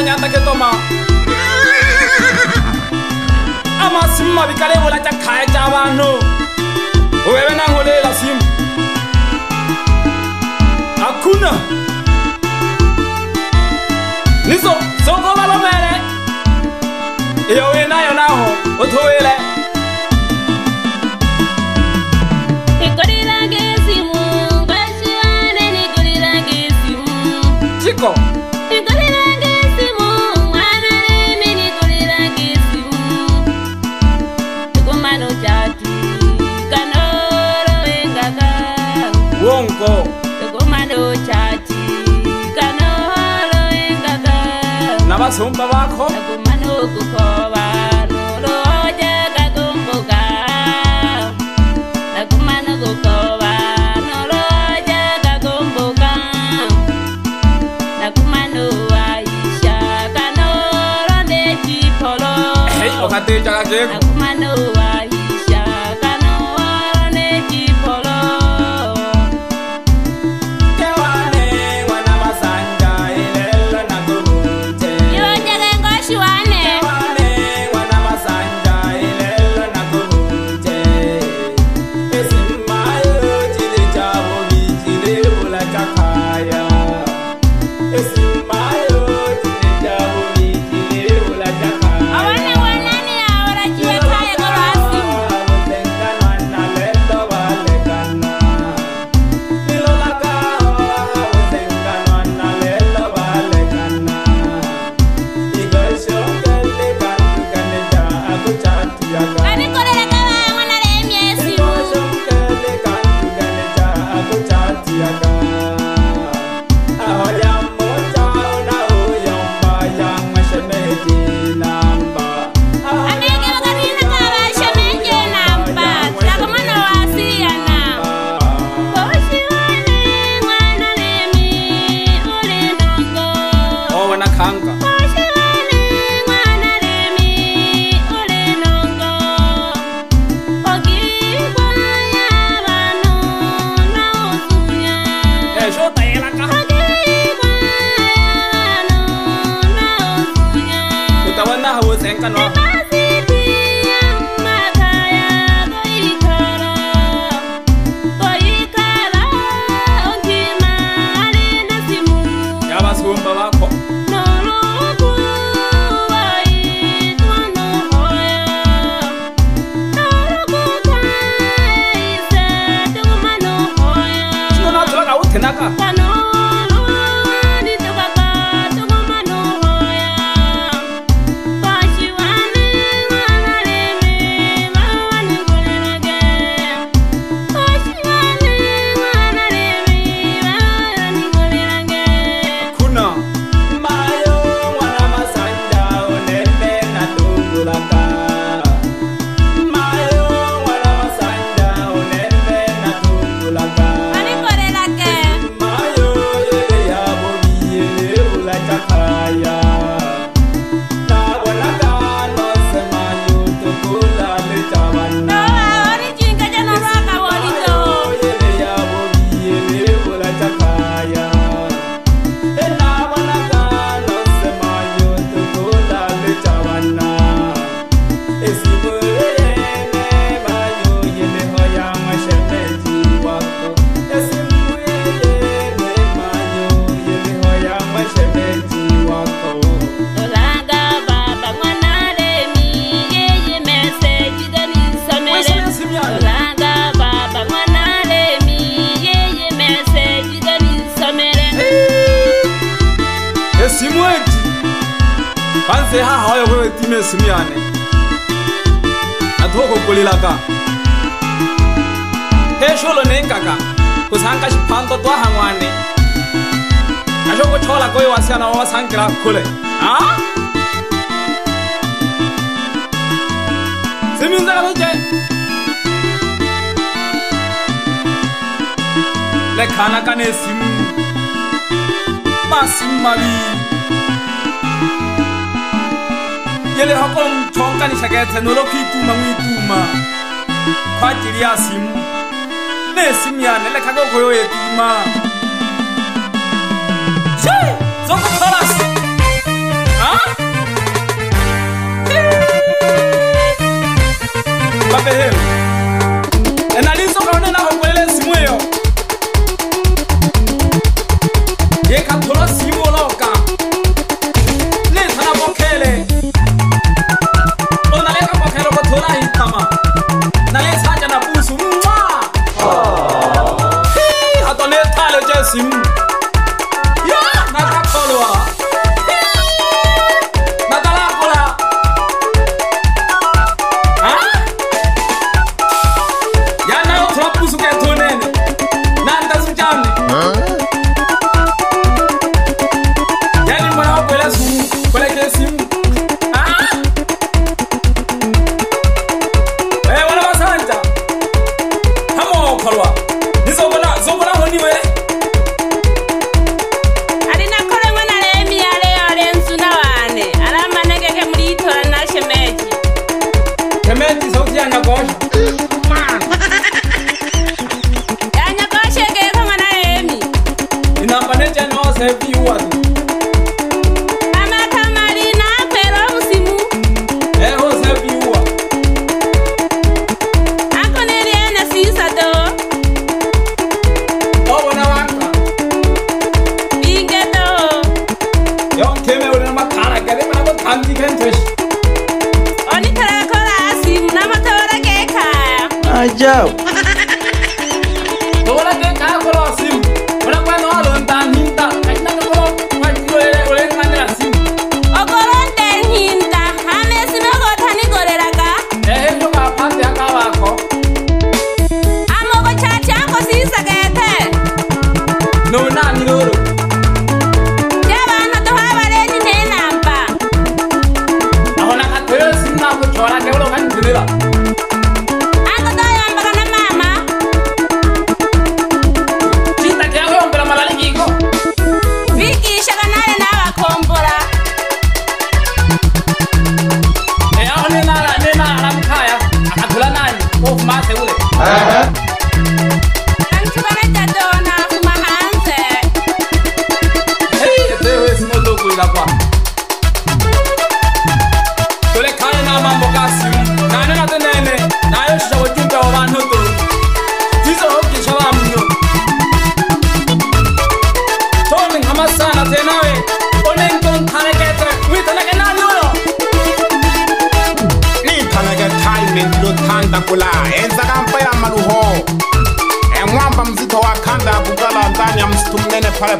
mañana que toma amasimu mabikale bola tša kgaya tša bano o be benango le elasimu akuna niso sokobalomele yo wena yonago o thoele Chico! abasumba bako aguma ne simiyane atho kokolelaka hesholo nenkaka kusanka xiphanto twa hangwane axo kuthola koyi wasiyana wa wasankela khule a simindzakaloje lekhana kane simu masimu mabili yele hapom chongkani shakete nolo ki tuma ngi tuma kwa jiri ya sim ne sim ya ne le kago koyo ye tuma che zoko kalas ha babe hemu 快落！Joe.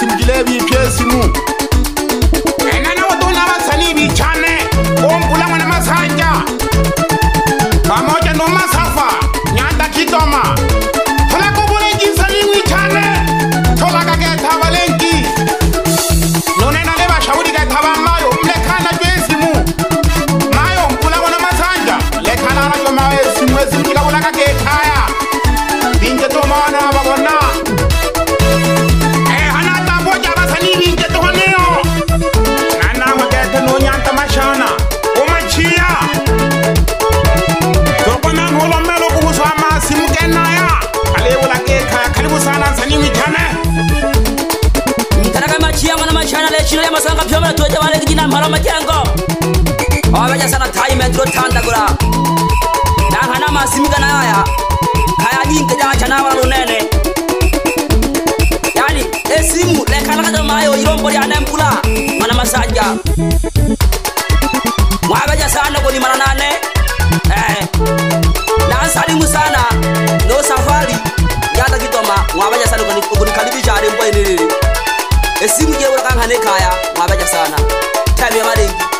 simgile bi piyesi mu umuryango abanyasana taye metero tandagura nanka n'amasimiga nayaya kayaginge yaca n'abara runene yani esimu lekanakaja mayo irombo ryane mbula mana masanja mwabanyasana ngo nimana nane eh. nansari musana no safari yatakidoma mwabanyasana ngo nikaribijare mboenerere esimu jewura kankanekaya mwabanyasana Caméra ready.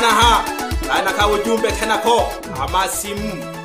sana ha, na naka ujumbe tena ko amasimu